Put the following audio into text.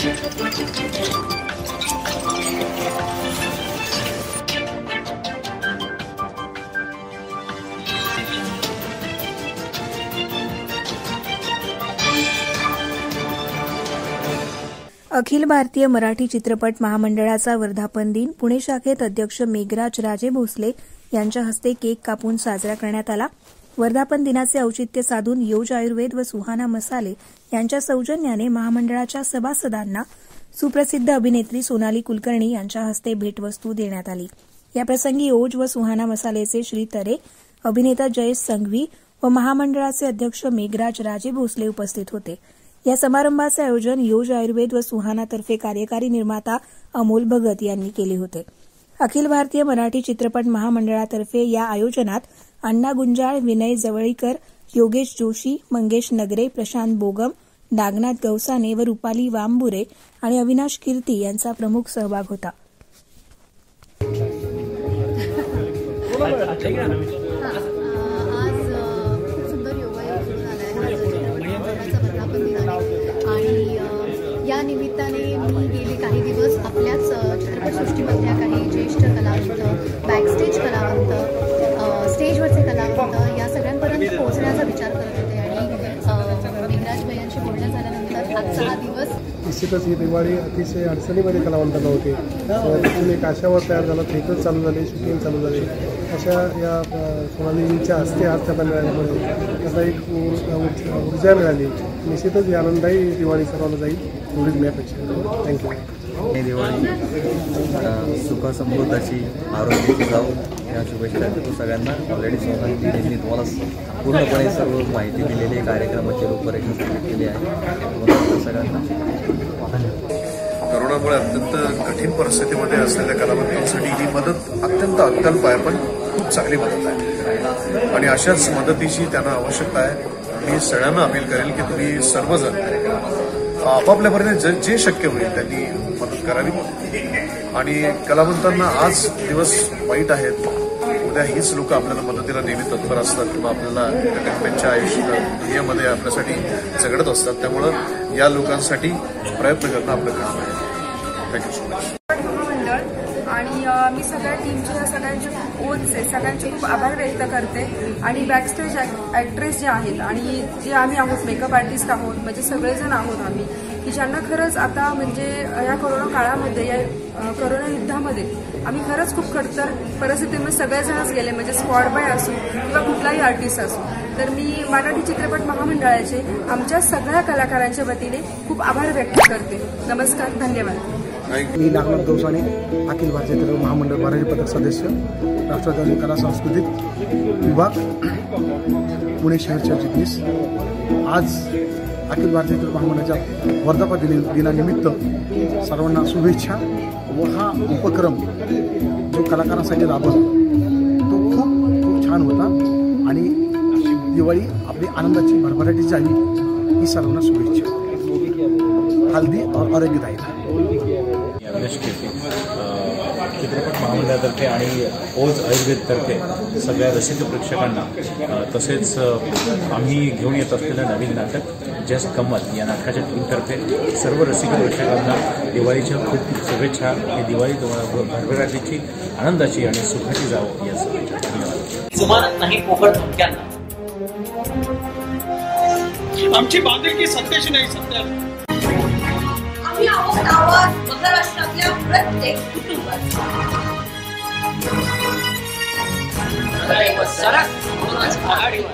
अखिल भारतीय मराठी चित्रपट महामंडळाचा वर्धापन दिन पुणे शाखेत अध्यक्ष मेघराज राजे भोसले यांच्या हस्ते केक कापून साजरा करण्यात आला. वर्धापन दिनाचे औचित्य साधून योज आयुर्वेद व सुहाना मसाले यांच्या सौजन्याने महामंडळाच्या सभासदांना सुप्रसिद्ध अभिनेत्री सोनाली कुलकर्णी यांच्या हस्ते भेटवस्तू देण्यात आली. याप्रसंगी ओज व सुहाना मसालेचे श्री तरे अभिनेता जयेश संघवी व महामंडळाचे अध्यक्ष मेघराज राजे भोसले उपस्थित होते. या समारंभाचे आयोजन योज आयुर्वेद व सुहानातर्फे कार्यकारी निर्माता अमोल भगत यांनी केले होते. अखिल भारतीय मराठी चित्रपट महामंडळातर्फे या आयोजनात अण्णा गुंजाळ विनय जवळीकर योगेश जोशी मंगेश नगरे प्रशांत बोगम नागनाथ गवसाने व रुपाली वांबुरे आणि अविनाश कीर्ती यांचा प्रमुख सहभाग होता. आणि या निमित्ताने मी गेले काही दिवस आपल्याच अ, सगळ्यांपर्यंत पोहोचण्याचा विचार करत होते आणि मेघराज भैयांशी बोलणं झाल्यानंतर आजचा हा दिवस निश्चितच ही दिवाळी अतिशय अडचणीमध्ये कलावंतांना होते. तिथून एक आशावर तयार झाला थिएटर चालू झाले शूटिंग चालू झाले. अशा या अ, सोनालींच्या हस्ते आज त्यांना मिळाल्यामुळे त्याचा एक ऊर- ऊर्जा मिळाली. निश्चितच ही आनंददायी दिवाळी सर्वांना जाईल एवढीच मी अपेक्षा थँक्यू ही दिवाळी अ, सुख समृद्धाची आरोग्याची जाऊ. या शुभेच्छा देतो सगळ्यांना. ऑलरेडी सोनाली यांनी तुम्हाला पूर्णपणे सर्व माहिती दिलेली आहे. कार्यक्रमाची रूपरेषा सांगितलेली आहे. सगळ्यांना. करोनामुळे अत्यंत कठीण परिस्थितीमध्ये असलेल्या कलावंतांसाठी ही मदत अत्यंत अत्यल्प आहे पण खूप चांगली मदत आहे. आणि अशाच मदतीची त्यांना आवश्यकता आहे. मी सगळ्यांना अपील करेल की तुम्ही सर्वजण आपापल्या परीने जे जे शक्य होईल त्यांनी मदत करावी. आणि कलावंतांना आज दिवस वाईट आहेत. उद्या हीच लोक आपल्याला मदतीला नेहमी तत्पर असतात किंवा आपल्याला त्यांच्या आयुष्यामध्ये ध्येयामध्ये आपल्यासाठी झगडत असतात. त्यामुळं या लोकांसाठी प्रयत्न करणं आपलं काम आहे. थँक्यू सो मच मी सगळ्या टीमचे या सगळ्यांचे आहे सगळ्यांचे खूप आभार व्यक्त करते. आणि बॅकस्टेज ॲक्ट्रेस जे आहेत आणि जे आम्ही आहोत मेकअप आर्टिस्ट आहोत म्हणजे सगळेजण आहोत आम्ही की ज्यांना खरंच आता म्हणजे या कोरोना काळामध्ये या करोना कोरोना युद्धामध्ये आम्ही खरंच खूप खडतर परिस्थितीमध्ये सगळेजणच गेले म्हणजे स्पॉट बाय असो किंवा कुठलाही आर्टिस्ट असो. तर मी मराठी चित्रपट महामंडळाचे आमच्या सगळ्या कलाकारांच्या वतीने खूप आभार व्यक्त करते. नमस्कार धन्यवाद. मी नागनाथ गौसाने अखिल भारतीय महामंडळ मराठी पथक सदस्य राष्ट्रवादी कला सांस्कृतिक विभाग पुणे शहरच्या चिटणीस आज अखिल भारतीय चित्रपट महामंडळाच्या वर्धापन दिन दिनानिमित्त सर्वांना शुभेच्छा व हा उपक्रम जो कलाकारांसाठी राबवला तो खूप खूप छान होता आणि दिवाळी आपली आनंदाची भरभराटी झाली ही सर्वांना शुभेच्छा. हल्दी और आरोग्यदायी कीर्ती अ, चित्रपट महामंडळातर्फे आणि ओज आयुर्वेदतर्फे सगळ्या रसिक प्रेक्षकांना तसेच आम्ही घेऊन येत असलेलं नवीन नाटक जस्ट कमल या नाटकाच्या टीमतर्फे सर्व रसिक प्रेक्षकांना दिवाळीच्या खूप खूप शुभेच्छा ही दिवाळी तुम्हाला भरभराटीची आनंदाची आणि सुखाची जावं या शुभेच्छा धन्यवाद. नाही पोकळ आमची बांधिलकी सत्याशी नाही सत्या आम्ही आहोत आवाज महाराष्ट्रातल्या प्रत्येक कुटुंबात. सरळ व सरळ आघाडीवर